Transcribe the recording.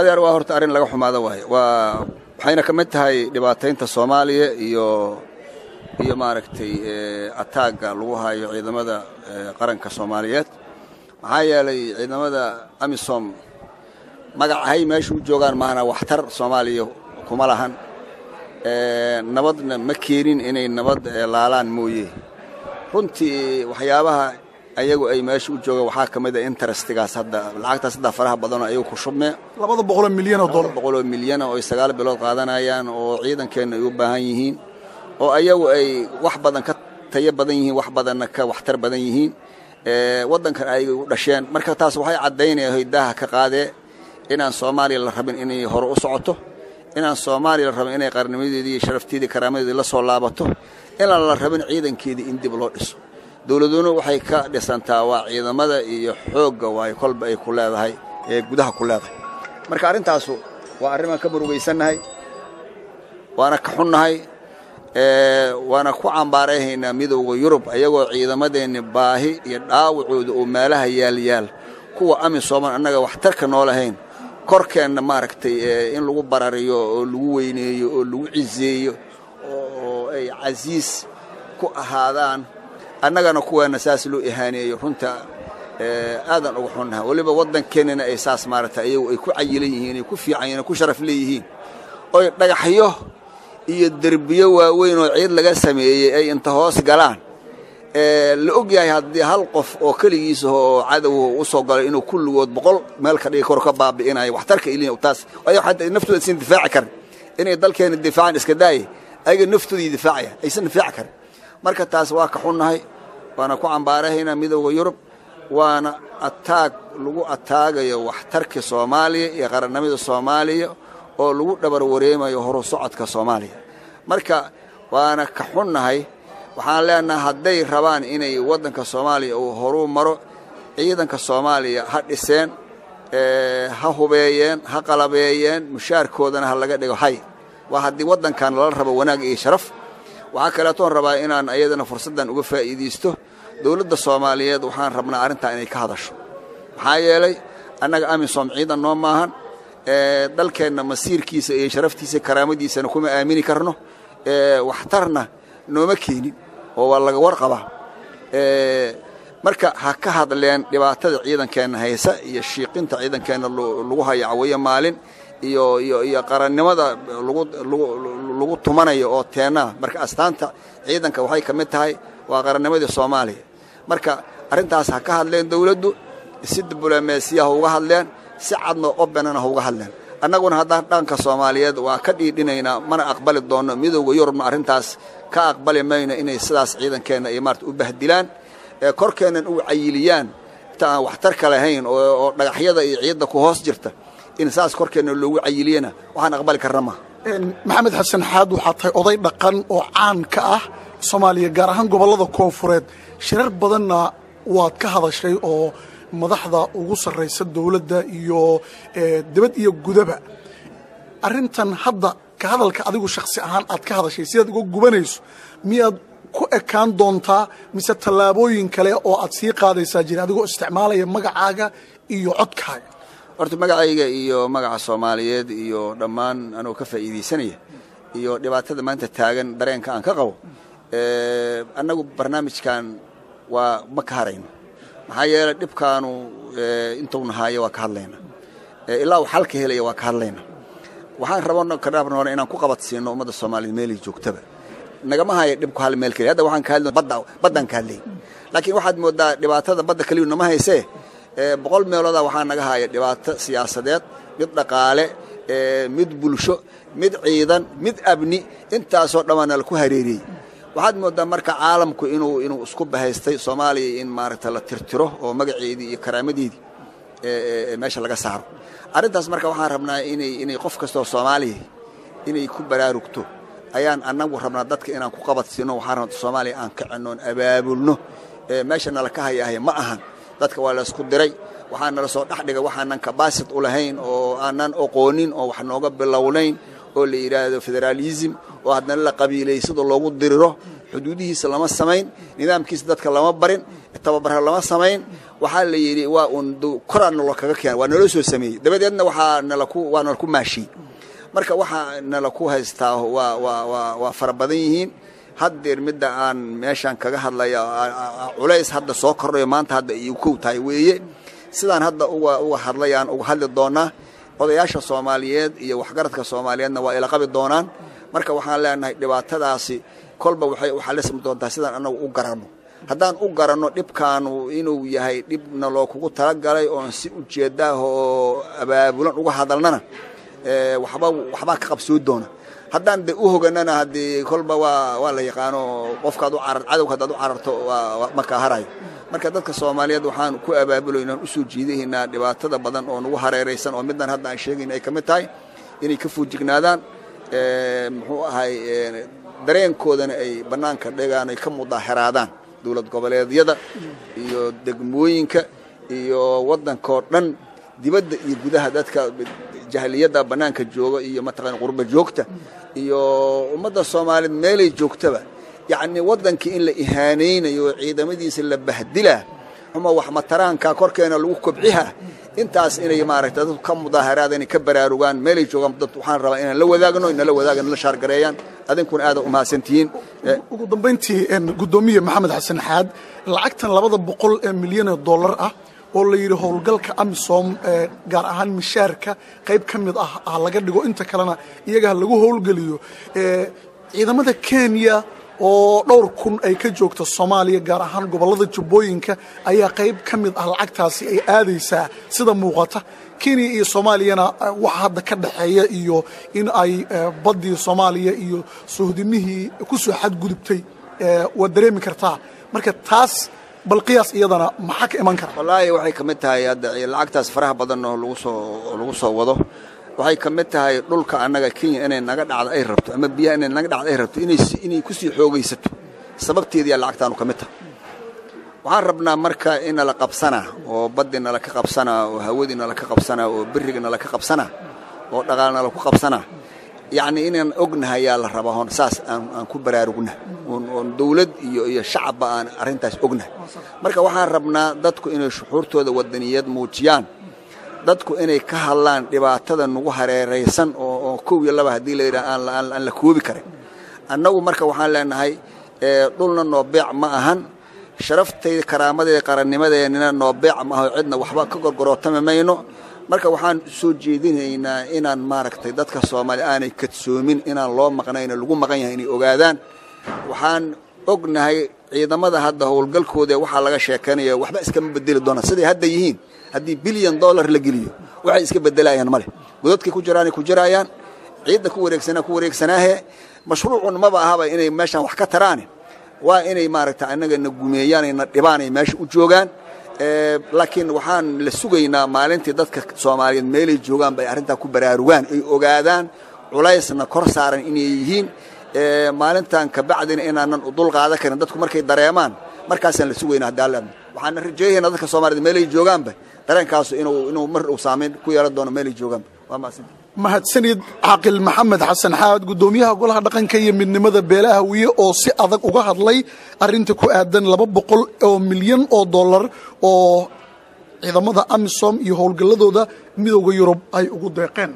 adeer waa horta arrin laga xumaado waaye waa waxayna ka mid tahay dhibaataynta soomaaliya iyo iyo maaragtay ataagga lagu hayo ciidamada qaranka soomaaliyeed. Maxaa yeelay ciidamada amisom magacahay meesha u joogaan maahana waxtar soomaaliya kuma lahan. Nabadna ma keenin inay nabad laalaan mooye. Runtii waxyaabaha ayagu ay meesha u joogaan waxaa ka mid a interestigaas hadda lacagtaas hadda faraha badanoo ayagu ku shubmee labada boqoloo milyan oo dollar boqoloo milyana oo ay sagaal bilood qaadanayaan oo ciidankeenna ay u baahan yihiin oo ayagu ay wax badan ka tayo badan yihiin wax badanna ka waxtar badan yihiin. Waddankan ayaga u dhasheen. Marka taas waxay caddaynaya hoydaaha ka qaadee inaan soomaaliya la rabin inay hore u socoto inaan soomaaliya la rabin inay qarnimadeedii iyo sharafteedii karaamadeedii la soo laabato inaan la rabin ciidankeedii in dib loo dhiso dowladuna waxay ka dhisantaa waa ciidamada iyo xoogga waayo kolba ay ku leedahay ee gudaha ku leedahay. Marka arrintaasu waa arrimaan ka murugaysannahay waana ka xunnahay waana ku cambaarayhaynaa midowda yurub ayagoo ciidamadeenni baahi iyo dhaawacooda oo meelaha yaalyaal kuwa amisooman annaga waxtarka noo lahayn korkeenna maaragtay in lagu barariyo oo lagu weyneeyo oo lagu ciseeyo oo ay casiis ku ahaadaan annagana kuweenna saas loo ihaaneeyo runta aadan uga xunnaha. Weliba waddankeennana ay saas maaragtay ayagu ay ku cayilan yihiin ay ku fiican yihiin ku sharaf leeyihiin oy dhagaxyo iyo derbiyo waaweyn oo ciid laga sameeyey ay inta hoos galaan. La og yahay haddii hal qof oo keligiisa oo cadow u soo galay inuu kulligood boqol meel ka dhigi karo ka baabi'inayo waxtarka ilin taas. Naftooda aysan difaaci karin. Inay dalkeena difaacaan iska daaya ayaga naftoodii difaacaya aysan difaaci karin marka taas waa ka xunnahay waana ku cambaarahaynaa midowda yurub waana ataag lagu ataagayo waxtarka soomaaliya iyo qarannimada soomaaliya oo lagu dhabar wareemayo horu socodka soomaaliya. Marka waana ka xunnahay waxaan leenahay hadday rabaan inay waddanka soomaaliya uu horuu maro ciidanka soomaaliya ha dhiseen ha hubeeyeen ha qalabeeyeen mushaarkoodana ha laga dhigo. Hay waa haddii waddankan lala rabo wanaag iyo sharaf waxaa kaleetoon rabaa inaan ayadana fursaddan uga faa'iidaysto dowladda soomaaliyeed. Waxaan rabnaa arrintaa inay ka hadasho. Maxaa yeelay annaga amisom ciidan noo maahan dalkeenna masiirkiisa iyo sharaftiisa karaamadiisana kuma aamini karno. Waxtarna nooma keenin oo waa laga warqabaa marka ha ka hadleen dhibaatada ciidankeenna haysa iyo shiiqinta ciidankeenna lagu haya cawaye maalin iyo iyo iyo qarannimada lagu tumanayo oo teennaha marka astaanta ciidanka waxay ka mid tahay waa qarannimadii soomaaliya marka arrintaas ha ka hadleen dawladdu si diblomaasiya ha uga hadleen si cadno obenana ha uga hadleen. Annaguna haddaan dhanka soomaaliyeed waa ka dhiidhinaynaa mana aqbali doonno midowda yurubna arrintaas ka aqbali mayno inay sidaas ciidankeenna ay maarata u bahdilaan ee korkeennan u cayiliyaan. Inta aan waxtarka lahayn oo dhagaxyada iyo ciidda ku hoos jirta in saas korkeenna loogu cayiliyana waxaan aqbali karna maha maxamed xasan xaad waxaa tahay oday dhaqan oo caan ka ah soomaaliya gaar ahaan gobollada koonfureed. Shirar badanna waad ka hadashay oo madaxda ugu sarraysa dowladda iyo dibad iyo gudaba. Arrintan hadda ka hadalka adigu shakhsi ahaan aad ka hadashay sidaad uga gubanayso miyaad ku ekaan doontaa mise tallaabooyin kale oo aad sii qaadaysaa jira adigoo isticmaalaya magacaaga iyo codkaaga horta magacayga iyo magaca soomaaliyeed iyo dhammaan anoo ka faa'iidaysanaya iyo dhibaatada maanta taagan dareenka aan ka qabo annagu barnaamijkan waa ma ka harayno maxaa yeelay dhibkaanu intuu nahaayo waa ka hadlayna. Ilaa uu xalka helaya waa ka hadlayna. Waxaan rabano kadhaabnoona inaan ku qabadsiino ummadda soomaaliyed meelay joogtaba. Nagama haya dhibku hal meel keliya. Hadda waxaan ka hadlay badda baddaan ka hadlay laakiin waxaad moodaa dhibaatada badda keliyu nama haysee boqol meelooda waxaa naga haya dhibaato siyaasadeed mid dhaqaale mid bulsho mid ciidan mid abni intaasoo dhammaana laku hareeriyey. Waxaad moodaa marka caalamku inuu inuu isku bahaystay soomaaliya in maaragta la tirtiro oo magaceedii iyo karaamadeedii meesha laga saaro. Arrintaas marka waxaan rabnaa inay inay qof kastoo soomaaliya inay ku baraarugto ayaan annagu rabnaa dadka inaan ku qabadsiino. Waxaan rabnaa soomaaliya aan kacinnoon abaabulno. Meesha nala ka hayahay ma ahan dadka waa laysku diray. Waxaa nala soo dhexdhiga waxaanan kabasit u lahayn oo aanan oqoonin oo wax nooga bilownayn oo la yidhaahdo federaalism oo haddana la qabiilaysado loogu diriro xuduudihiisa lama samayn nidaamkiisa dadka lama barin tababara lama samayn. Waxaa la yidhi waa un koraa nalo kaga keena waa naloo soo sameeyey. Dabadeedna waxaa nalaku waa nalaku maashiyey marka waxaa nalaku haystaa waa waa waa waa fara badan yihiin haddeer midda aan meeshaan kaga hadlaya culays hadda soo kordhayo maanta hadda iyo kow tahay weeye. Sidaan hadda uga hadlayaan uga hadli doonaa odayaasha soomaaliyeed iyo waxgaradka soomaaliyeedna waa ila qabi doonaan. Marka waxaan leenahay dhibaatadaasi kolba waxay u xalismi doontaa sidaan annagu u garanno haddaan u garanno dhibkaanu inuu yahay dhibna loo kugu talagalay oon si ujeedaah oo abaabulan uga hadalnana waxba waxbaa ka qabsoo doona. Haddaan de u hoganana haddii kolba waa waa la yaqaano qofkaad u carar cadowka haddaad u cararto markaa harayo marka dadka soomaaliyeed waxaan ku abaabulayna aan u soo jiidahaynaa dhibaatada badan oo nagu hareeraysan oo middan hadda aan ay ka mid tahay inay ka fuujignaadaan. Muxuu ahay dareenkoodana ay bannaanka dhigaan ay ka mudaaharaadaan dowlad goboleedyada iyo degmooyinka iyo waddankao dhan dibadda iyo gudaha dadka jahliyadda bannaanka jooga iyo mataqana qurba joogta iyo ummadda soomaaliyeed meelay joogtaba. Yacni waddankii in la ihaanaynayo oo ciidamadiisa la bahdilaa ama wax mataraanka korkeena lagu kobciha? Intaas inay maaragta dadku ka mudaaharaada inay ka baraarugaan meelay joogaan dad waxaan rabaa inaan la wadaagno inala wadaagan la shaargareeyaan. Adinkuna aada umahadsantihiin. Ugu dambayntii guddoomiye maxamed xasan xaad lacagtan labada boqol ee milyan ee dollar ah oo la yidhi howlgalka amisom gaar ahaan mishaarka qayb ka mid ah ha laga dhigo inta kalena iyaga ha lagu howlgeliyo. Ciidamada kenya oo dhowr kun ay ka joogto soomaaliya gaar ahaan gobollada jubbooyinka ayaa qayb ka mid ah lacagtaasi ay aadaysaa sida muuqata. Kenya iyo soomaaliyana waxa hadda ka dhaxeeya iyo in ay baddii soomaaliya iyo suhdimihii ku soo xadgudubtay waad dareemi kartaa. Marka taas bal qiyaas iyadana maxaa ka iman kara wallaahi waxay ka mid tahay hadda lacagtaas faraha badan oo lagu soo lagu soo wado. Waxay ka mid tahay dhulka annaga kenya inay naga dhacdo ay rabto ama biyaha inay naga dhacdo ay rabto inay ku sii xoogaysato. Sababteediyaa lacagtaanu ka mid tahay. Waxaan rabnaa marka in nala qabsanaa oo baddii nala ka qabsanaa oo hawadii nala ka qabsanaa oo berriga nala ka qabsanaa oo dhaqaal nala ku qabsanaa yacni inaan ognahay yaa la rabaa hon saas aan ku baraarugna. Oon dawlad iyo iyo shacabba aan arrintaas ognahay. Marka waxaan rabnaa dadku inay shuxuurtooda wadaniyad muujiyaan. Dadku inay ka hadlaan dhibaatada nagu hareeraysan oo kow iyo laba haddii la yidhaha aan la koobi karin. Annagu marka waxaan leenahay dhulna noo beec ma ahan. Sharaftayda karaamadeeda qarannimadeennina noo beec ma aho cidna waxba ka gorgorootami mayno marka waxaan soo jeedinaynaa inaan maaragtay dadka soomaali aanay kadsoomin inaan loo maqnayno lagu maqan yahay inay ogaadaan. Waxaan ognahay ciidamada hadda howlgalkooda waxaa laga sheekanaya waxba iskama bedeli doonaan. Siday hadda yihiin haddii bilyan dollar la geliyo waxay iska bedelayaan male godadkay ku jiraanay ku jiraayaan ciidda ku wareegsanaa ku wareegsanaahe. Mashruucun maba ahaba inay meeshaan wax ka taraane. Waa inay maaragta annaga na gumeeyaan na dhibaan ay meesha u joogaan laakiin waxaan la sugaynaa maalintii dadka soomaaliyeed meelay joogaan bay arrintaa ku baraarugaan ay ogaadaan culaysna kor saaran inay yihiin. Maalintan kabacdina inaanan dul qaadan karin dadku markay dareemaan markaasaan la sugaynaa haddii alla waxaana rajeeyaynaa dadka soomaaliyed meelay joogaanba dareenkaasu inuu inuu mar uu saamayn ku yeelan doono meelay joogaanba mahadsanid caaqil maxamed xasan xaad guddoomiyaha golaha dhaqanka iyo midnimada beelaha wiye oo si adag uga hadlay arrinta ku aadan laba boqol oo milyan oo dollar oo ciidamada amisom iyo howlgalladooda midooda yurub ay ugu deeqeen